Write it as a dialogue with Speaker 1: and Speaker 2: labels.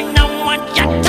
Speaker 1: I know what you